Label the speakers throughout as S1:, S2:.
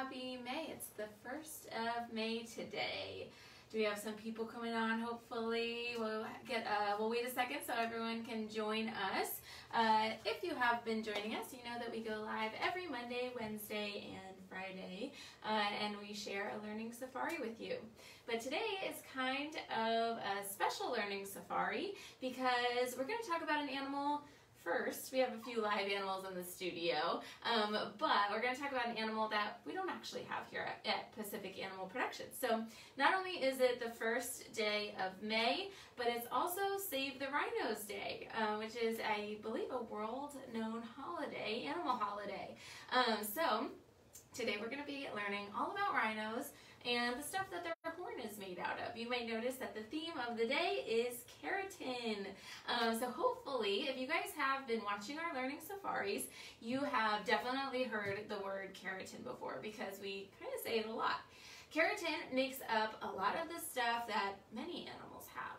S1: happy May. It's the first of May today. Do we have some people coming on? Hopefully, we'll get. Uh, we'll wait a second so everyone can join us. Uh, if you have been joining us, you know that we go live every Monday, Wednesday, and Friday, uh, and we share a learning safari with you. But today is kind of a special learning safari because we're going to talk about an animal First, we have a few live animals in the studio, um, but we're going to talk about an animal that we don't actually have here at, at, Pacific Animal Productions. So not only is it the first day of May, but it's also Save the Rhinos Day, uh, which is, I believe, a world-known holiday, animal holiday. Um, so today we're going to be learning all about rhinos, and the stuff that their horn is made out of. You may notice that the theme of the day is keratin. Um, so hopefully, if you guys have been watching our learning safaris, you have definitely heard the word keratin before because we kind of say it a lot. Keratin makes up a lot of the stuff that many animals have.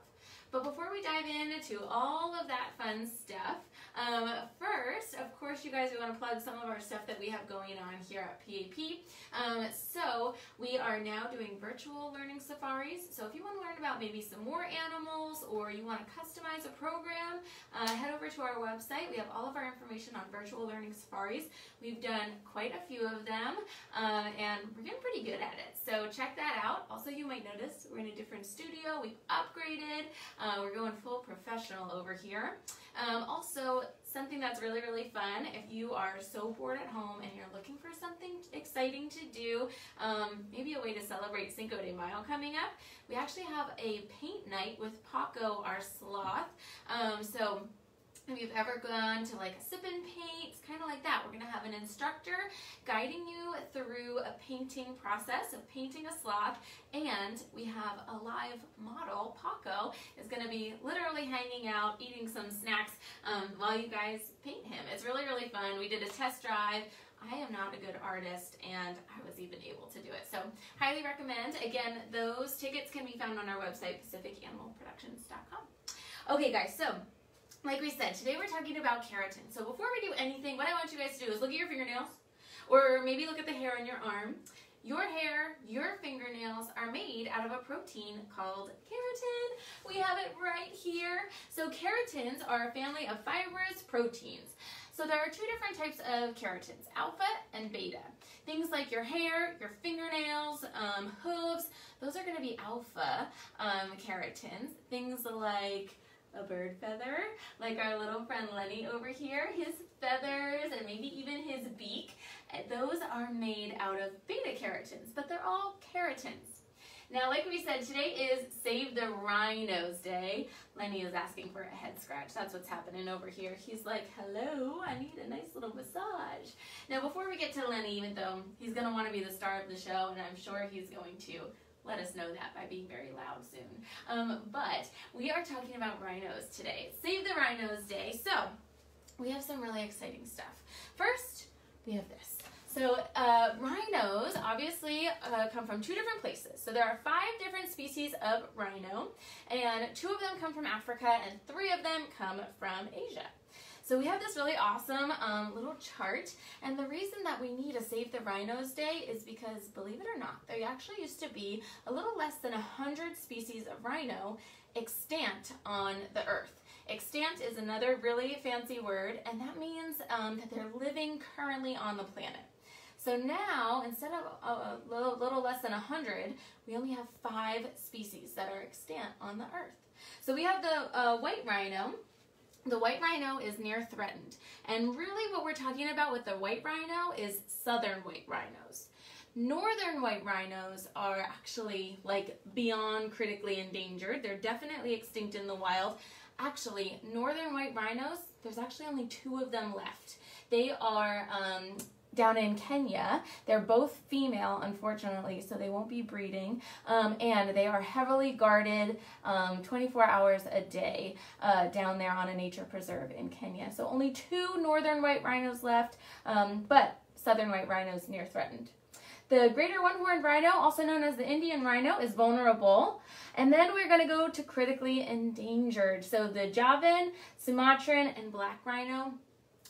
S1: But before we dive into all of that fun stuff, um, first, of course, you guys, we want to plug some of our stuff that we have going on here at PAP. Um, so we are now doing virtual learning safaris. So if you want to learn about maybe some more animals or you want to customize a program, uh, head over to our website. We have all of our information on virtual learning safaris. We've done quite a few of them uh, and we're getting pretty good at it. So check that out. Also, you might notice we're in a different studio. We've upgraded. Uh, we're going full professional over here. Um, also, something that's really, really fun, if you are so bored at home and you're looking for something exciting to do, um, maybe a way to celebrate Cinco de Mayo coming up, we actually have a paint night with Paco, our sloth. Um, so if you've ever gone to like a sip and paint, it's kind of like that. We're going to have an instructor guiding you through a painting process of painting a sloth, and we have a live model, Paco, is going to be literally hanging out, eating some snacks um, while you guys paint him. It's really, really fun. We did a test drive. I am not a good artist and I was even able to do it. So highly recommend. Again, those tickets can be found on our website, pacificanimalproductions.com. Okay guys, so like we said, today we're talking about keratin. So before we do anything, what I want you guys to do is look at your fingernails, or maybe look at the hair on your arm. Your hair, your fingernails are made out of a protein called keratin. We have it right here. So keratins are a family of fibrous proteins. So there are two different types of keratins, alpha and beta. Things like your hair, your fingernails, um, hooves, those are going to be alpha um, keratins. Things like a bird feather, like our little friend Lenny over here, his feathers and maybe even his beak, eh, those are made out of beta keratins, but they're all keratins. Now, like we said, today is Save the Rhinos Day. Lenny is asking for a head scratch. That's what's happening over here. He's like, hello, I need a nice little massage. Now, before we get to Lenny, even though he's going to want to be the star of the show, and I'm sure he's going to let us know that by being very loud soon. Um, but we are talking about rhinos today. Save the Rhinos Day. So we have some really exciting stuff. First, we have this. So uh, rhinos obviously uh, come from two different places. So there are five different species of rhino, and two of them come from Africa, and three of them come from Asia. So we have this really awesome um, little chart, and the reason that we need a Save the Rhinos Day is because, believe it or not, there actually used to be a little less than 100 species of rhino extant on the earth. Extant is another really fancy word, and that means um, that they're living currently on the planet. So now, instead of a little, little less than 100, we only have five species that are extant on the earth. So we have the uh, white rhino, the white rhino is near threatened. And really what we're talking about with the white rhino is southern white rhinos. Northern white rhinos are actually like beyond critically endangered. They're definitely extinct in the wild. Actually, northern white rhinos, there's actually only two of them left. They are um, down in Kenya. They're both female, unfortunately, so they won't be breeding. Um, and they are heavily guarded um, 24 hours a day uh, down there on a nature preserve in Kenya. So only two northern white rhinos left, um, but southern white rhinos near threatened. The greater one-horned rhino, also known as the Indian rhino, is vulnerable. And then we're going to go to critically endangered. So the Javan, Sumatran, and black rhino,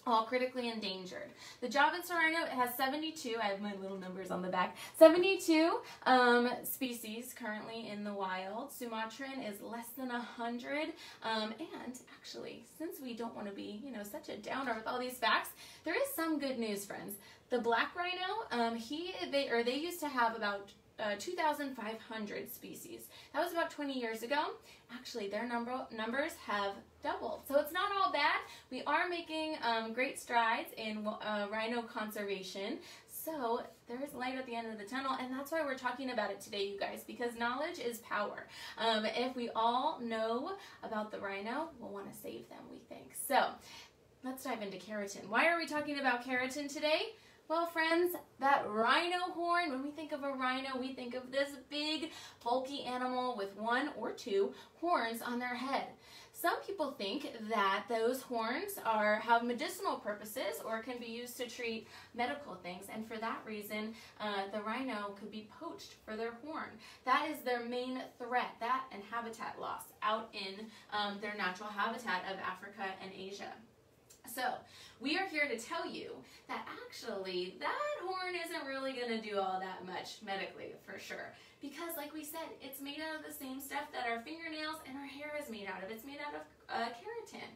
S1: all critically endangered. The Javanese rhino has 72, I have my little numbers on the back, 72 um, species currently in the wild. Sumatran is less than 100. Um, and actually, since we don't want to be, you know, such a downer with all these facts, there is some good news, friends. The black rhino, um, he, they, or they used to have about uh, 2,500 species. That was about 20 years ago. Actually, their number numbers have doubled. So it's not all bad. We are making um, great strides in uh, rhino conservation. So there is light at the end of the tunnel, and that's why we're talking about it today, you guys, because knowledge is power. Um, if we all know about the rhino, we'll want to save them, we think. So let's dive into keratin. Why are we talking about keratin today? Well, friends, that rhino horn, when we think of a rhino, we think of this big, bulky animal with one or two horns on their head. Some people think that those horns are have medicinal purposes or can be used to treat medical things, and for that reason, uh, the rhino could be poached for their horn. That is their main threat, that and habitat loss out in um, their natural habitat of Africa and Asia. So, we are here to tell you that actually that horn isn't really going to do all that much medically for sure. Because like we said, it's made out of the same stuff that our fingernails and our hair is made out of. It's made out of uh, keratin.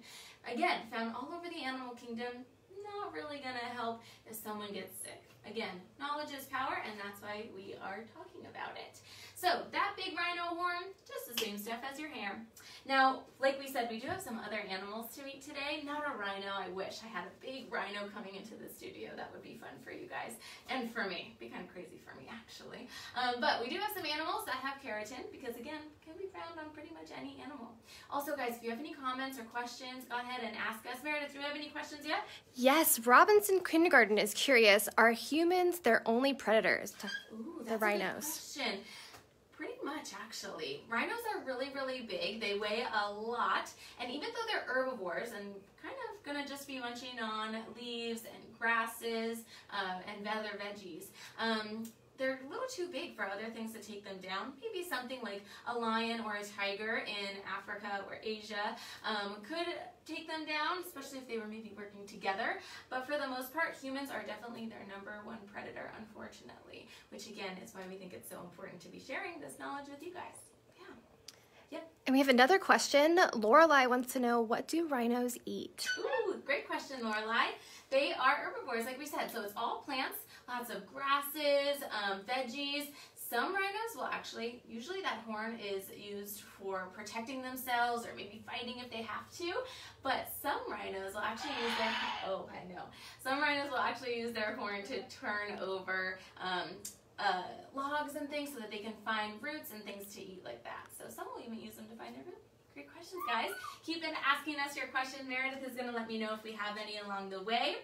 S1: Again, found all over the animal kingdom, not really going to help if someone gets sick. Again, knowledge is power, and that's why we are talking about it. So that big rhino horn, just the same stuff as your hair. Now, like we said, we do have some other animals to meet today. Not a rhino. I wish I had a big rhino coming into the studio. That would be fun for you guys and for me. It'd be kind of crazy for me, actually. Um, but we do have some animals that have keratin because, again, can be found on pretty much any animal. Also, guys, if you have any comments or questions, go ahead and ask us. Meredith, do we have any questions yet?
S2: Yes, Robinson Kindergarten is curious. Are humans their only predators?
S1: Ooh,
S2: the rhinos.
S1: question. Pretty much, actually. Rhinos are really, really big. They weigh a lot. And even though they're herbivores and kind of going to just be munching on leaves and grasses uh, and other veggies, um, they're a little too big for other things to take them down. Maybe something like a lion or a tiger in Africa or Asia um, could take them down, especially if they were maybe working together. But for the most part, humans are definitely their number one predator, unfortunately, which again is why we think it's so important to be sharing this knowledge with you guys. Yeah. Yep.
S2: And we have another question. Lorelai wants to know what do rhinos eat?
S1: Ooh, great question, Lorelai. They are herbivores, like we said, so it's all plants lots of grasses, um, veggies. Some rhinos will actually, usually that horn is used for protecting themselves or maybe fighting if they have to, but some rhinos will actually use their, oh, I know. Some rhinos will actually use their horn to turn over um, uh, logs and things so that they can find roots and things to eat like that. So some will even use them to find their food. Great questions, guys. Keep on asking us your questions. Meredith is going to let me know if we have any along the way.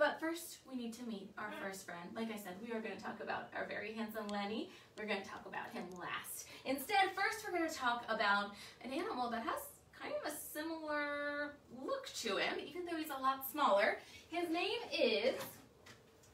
S1: But first, we need to meet our mm-hmm. first friend. Like I said, we are going to talk about our very handsome Lenny. We're going to talk about him last. Instead, first we're going to talk about an animal that has kind of a similar look to him, even though he's a lot smaller. His name is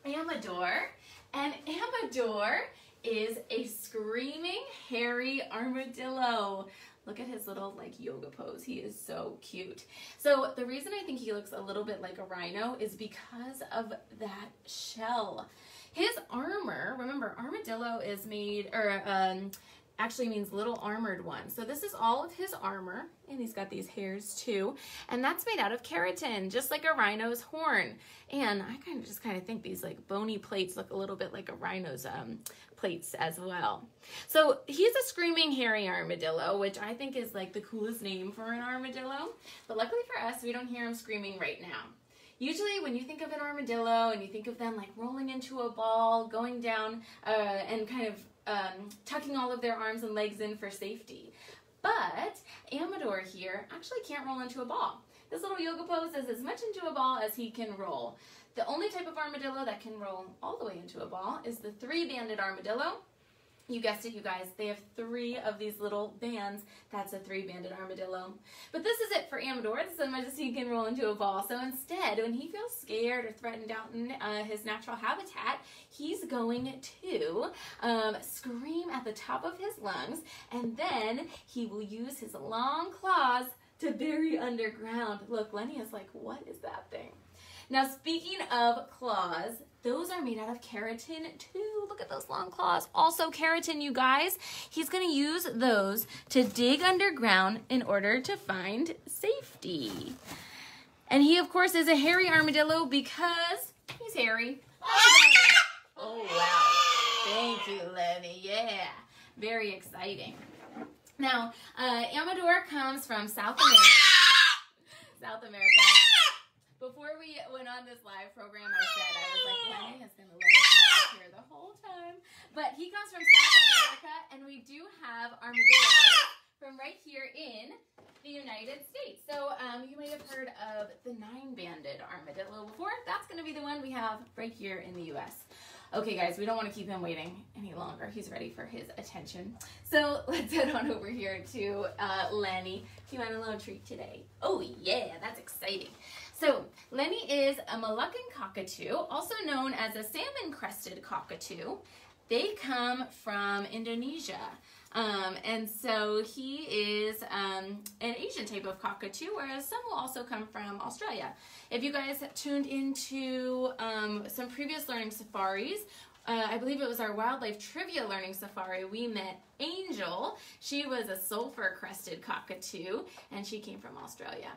S1: Amador, and Amador is a screaming, hairy armadillo. Look at his little like yoga pose. He is so cute. So the reason I think he looks a little bit like a rhino is because of that shell. His armor, remember armadillo is made, or um, actually means little armored one. So this is all of his armor, and he's got these hairs too, and that's made out of keratin, just like a rhino's horn. And I kind of just kind of think these like bony plates look a little bit like a rhino's um, plates as well. So he's a screaming hairy armadillo, which I think is like the coolest name for an armadillo. But luckily for us, we don't hear him screaming right now. Usually when you think of an armadillo and you think of them like rolling into a ball, going down uh, and kind of um, tucking all of their arms and legs in for safety. But Amador here actually can't roll into a ball. This little yoga pose is as much into a ball as he can roll. The only type of armadillo that can roll all the way into a ball is the three-banded armadillo. You guessed it, you guys. They have three of these little bands. That's a three-banded armadillo. But this is it for Amador. This is as much as he can roll into a ball. So instead, when he feels scared or threatened out in uh, his natural habitat, he's going to um, scream at the top of his lungs, and then he will use his long claws to bury underground. Look, Lenny is like, what is that thing? Now, speaking of claws, those are made out of keratin too. Look at those long claws. Also keratin, you guys. He's gonna use those to dig underground in order to find safety. And he, of course, is a hairy armadillo because he's hairy. Oh, wow. Thank you, Lenny. Yeah. Very exciting. Now, uh, Amador comes from South America. South America. Before we went on this live program, I said I was like, Lenny has been let us know here the whole time. But he comes from South America, and we do have armadillos from right here in the United States. So um, you may have heard of the nine-banded armadillo before. That's going to be the one we have right here in the U.S. Okay, guys, we don't want to keep him waiting any longer. He's ready for his attention. So let's head on over here to uh, Lenny. Want a little treat today? Oh, yeah, that's exciting. So Lenny is a Moluccan cockatoo, also known as a salmon-crested cockatoo. They come from Indonesia. Um, and so he is um, an Asian type of cockatoo, whereas some will also come from Australia. If you guys tuned into um, some previous learning safaris, uh, I believe it was our wildlife trivia learning safari, we met Angel. She was a sulfur crested cockatoo, and she came from Australia.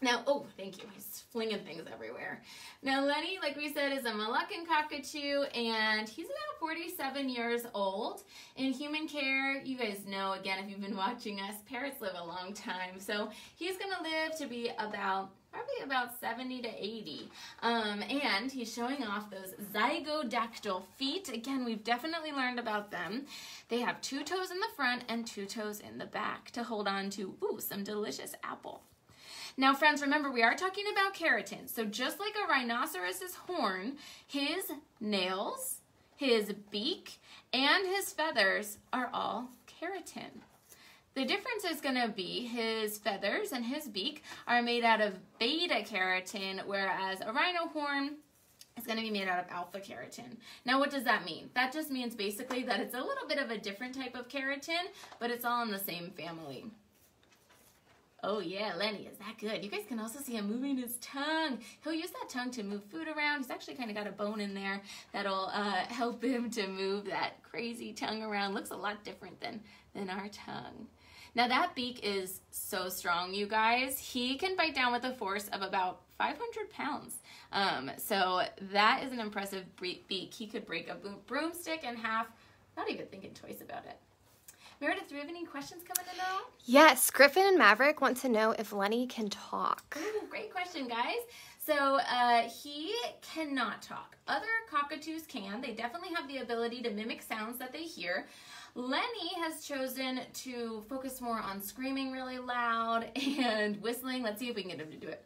S1: Now, oh, thank you. He's flinging things everywhere. Now, Lenny, like we said, is a Moluccan cockatoo, and he's about 47 years old. In human care, you guys know, again, if you've been watching us, parrots live a long time. So he's going to live to be about probably about 70 to 80. Um, and he's showing off those zygodactyl feet. Again, we've definitely learned about them. They have two toes in the front and two toes in the back to hold on to, ooh, some delicious apple. Now, friends, remember, we are talking about keratin. So just like a rhinoceros's horn, his nails, his beak, and his feathers are all keratin. The difference is going to be his feathers and his beak are made out of beta keratin, whereas a rhino horn is going to be made out of alpha keratin. Now, what does that mean? That just means basically that it's a little bit of a different type of keratin, but it's all in the same family. Oh yeah, Lenny is that good. You guys can also see him moving his tongue. He'll use that tongue to move food around. He's actually kind of got a bone in there that'll uh, help him to move that crazy tongue around. Looks a lot different than, than our tongue. Now that beak is so strong, you guys. He can bite down with a force of about 500 pounds. Um, so that is an impressive beak. He could break a broomstick in half, not even thinking twice about it. Meredith, do we have any questions coming in now?
S2: Yes, Griffin and Maverick want to know if Lenny can talk.
S1: Ooh, great question, guys. So uh, he cannot talk. Other cockatoos can. They definitely have the ability to mimic sounds that they hear. Lenny has chosen to focus more on screaming really loud and whistling. Let's see if we can get him to do it.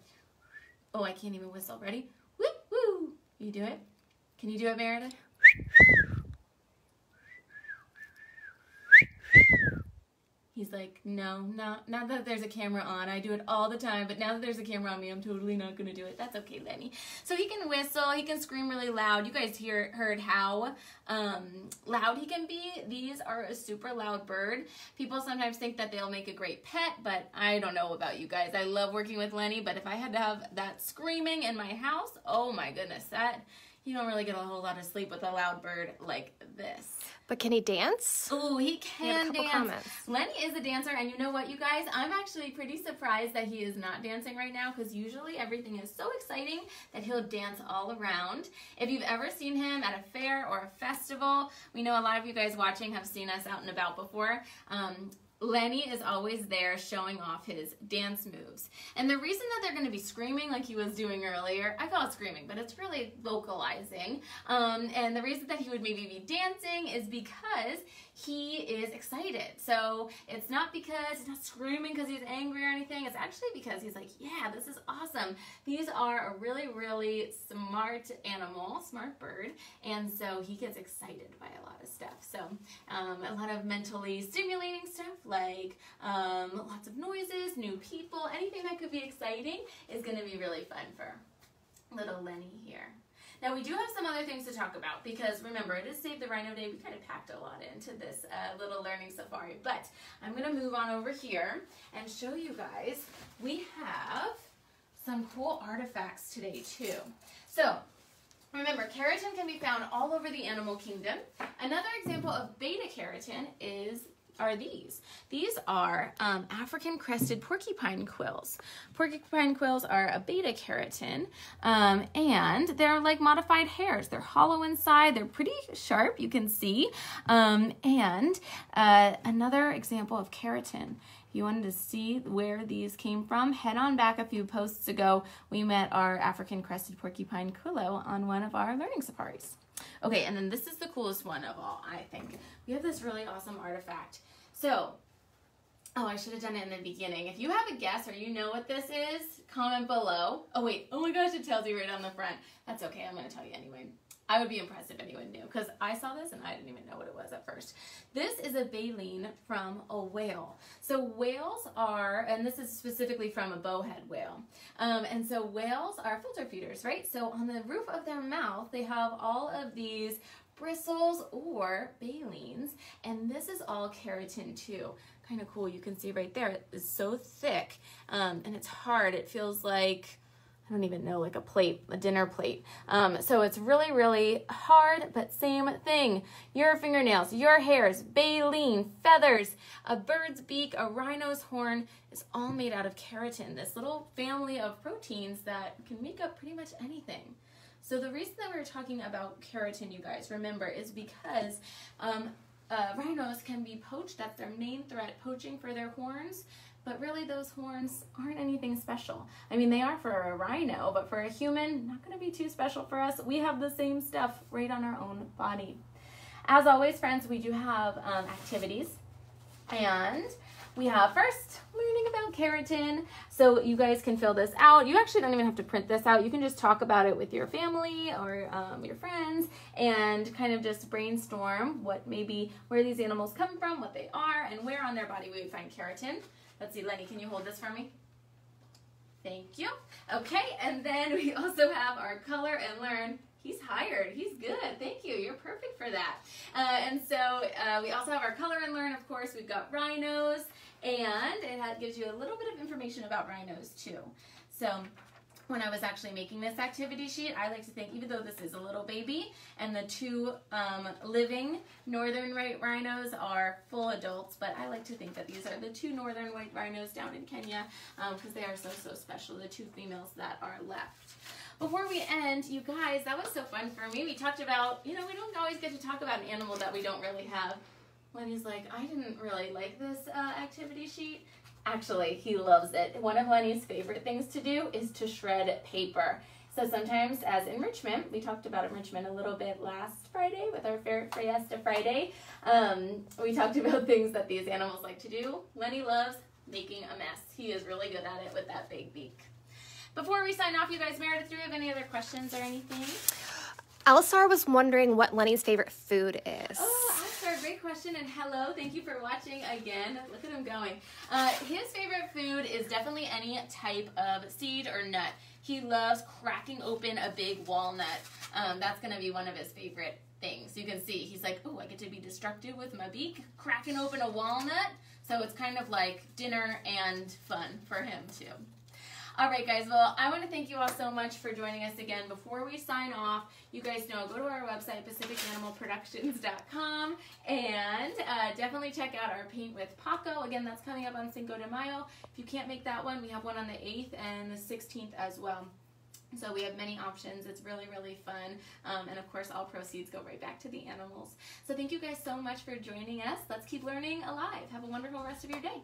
S1: Oh, I can't even whistle. Ready? Woo, woo. You do it? Can you do it, Meredith? He's like, no, not, not that there's a camera on. I do it all the time, but now that there's a camera on me, I'm totally not going to do it. That's okay, Lenny. So he can whistle. He can scream really loud. You guys hear heard how um, loud he can be. These are a super loud bird. People sometimes think that they'll make a great pet, but I don't know about you guys. I love working with Lenny, but if I had to have that screaming in my house, oh my goodness, that you don't really get a whole lot of sleep with a loud bird like this.
S2: But can he dance?
S1: Oh, he can dance. Comments. Lenny is a dancer, and you know what, you guys? I'm actually pretty surprised that he is not dancing right now because usually everything is so exciting that he'll dance all around. If you've ever seen him at a fair or a festival, we know a lot of you guys watching have seen us out and about before. Um, Lenny is always there showing off his dance moves. And the reason that they're going to be screaming like he was doing earlier, I call it screaming, but it's really vocalizing. Um, and the reason that he would maybe be dancing is because he is excited. So it's not because he's not screaming because he's angry or anything. It's actually because he's like, yeah, this is awesome. These are a really, really smart animal, smart bird. And so he gets excited by a lot of stuff. So um, a lot of mentally stimulating stuff like um, lots of noises, new people, anything that could be exciting is going to be really fun for little Lenny here. Now we do have some other things to talk about because remember it is Save the Rhino Day. We kind of packed a lot into this uh, little learning safari, but I'm going to move on over here and show you guys. We have some cool artifacts today too. So remember, keratin can be found all over the animal kingdom. Another example of beta keratin is are these. These are um, African crested porcupine quills. Porcupine quills are a beta keratin, um, and they're like modified hairs. They're hollow inside. They're pretty sharp, you can see. Um, and uh, another example of keratin If you wanted to see where these came from, head on back a few posts ago. We met our African crested porcupine quillo on one of our learning safaris. Okay, and then this is the coolest one of all, I think. We have this really awesome artifact. So, oh, I should have done it in the beginning. If you have a guess or you know what this is, comment below. Oh, wait, oh my gosh, it tells you right on the front. That's okay, I'm going to tell you anyway. I would be impressed if anyone knew because I saw this and I didn't even know what it was at first. This is a baleen from a whale. So whales are, and this is specifically from a bowhead whale. Um, and so whales are filter feeders, right? So on the roof of their mouth, they have all of these bristles or baleens, and this is all keratin too. Kind of cool. You can see right there, it's so thick um, and it's hard. It feels like I don't even know, like a plate, a dinner plate. Um, so it's really, really hard, but same thing. Your fingernails, your hairs, baleen, feathers, a bird's beak, a rhino's horn is all made out of keratin, this little family of proteins that can make up pretty much anything. So the reason that we're talking about keratin, you guys, remember, is because um, uh, rhinos can be poached. That's their main threat, poaching for their horns but really those horns aren't anything special. I mean, they are for a rhino, but for a human, not gonna be too special for us. We have the same stuff right on our own body. As always, friends, we do have um, activities, and we have first learning about keratin. So you guys can fill this out. You actually don't even have to print this out. You can just talk about it with your family or um, your friends and kind of just brainstorm what maybe where these animals come from, what they are, and where on their body we would find keratin. Let's see, Lenny, can you hold this for me? Thank you. Okay, and then we also have our color and learn. He's hired. He's good. Thank you. You're perfect for that. Uh, and so uh, we also have our color and learn. Of course, we've got rhinos, and it gives you a little bit of information about rhinos too. So when I was actually making this activity sheet, I like to think, even though this is a little baby, and the two um, living northern white rhinos are full adults, but I like to think that these are the two northern white rhinos down in Kenya, because um, they are so, so special, the two females that are left. Before we end, you guys, that was so fun for me. We talked about, you know, we don't always get to talk about an animal that we don't really have. Lenny's like, I didn't really like this uh, activity sheet. Actually, he loves it. One of Lenny's favorite things to do is to shred paper. So sometimes as enrichment, we talked about enrichment a little bit last Friday with our Fiesta Friday. Um, we talked about things that these animals like to do. Lenny loves making a mess. He is really good at it with that big beak. Before we sign off, you guys, Meredith, do you have any other questions or anything?
S2: Alisar was wondering what Lenny's favorite food is.
S1: Oh, Great question, and hello. Thank you for watching again. Look at him going. Uh, his favorite food is definitely any type of seed or nut. He loves cracking open a big walnut. Um, that's going to be one of his favorite things. You can see he's like, oh, I get to be destructive with my beak, cracking open a walnut. So it's kind of like dinner and fun for him too. All right, guys. Well, I want to thank you all so much for joining us again. Before we sign off, you guys know, go to our website, pacificanimalproductions.com, and uh, definitely check out our Paint with Paco. Again, that's coming up on Cinco de Mayo. If you can't make that one, we have one on the 8th and the 16th as well. So we have many options. It's really, really fun. Um, and of course, all proceeds go right back to the animals. So thank you guys so much for joining us. Let's keep learning alive. Have a wonderful rest of your day.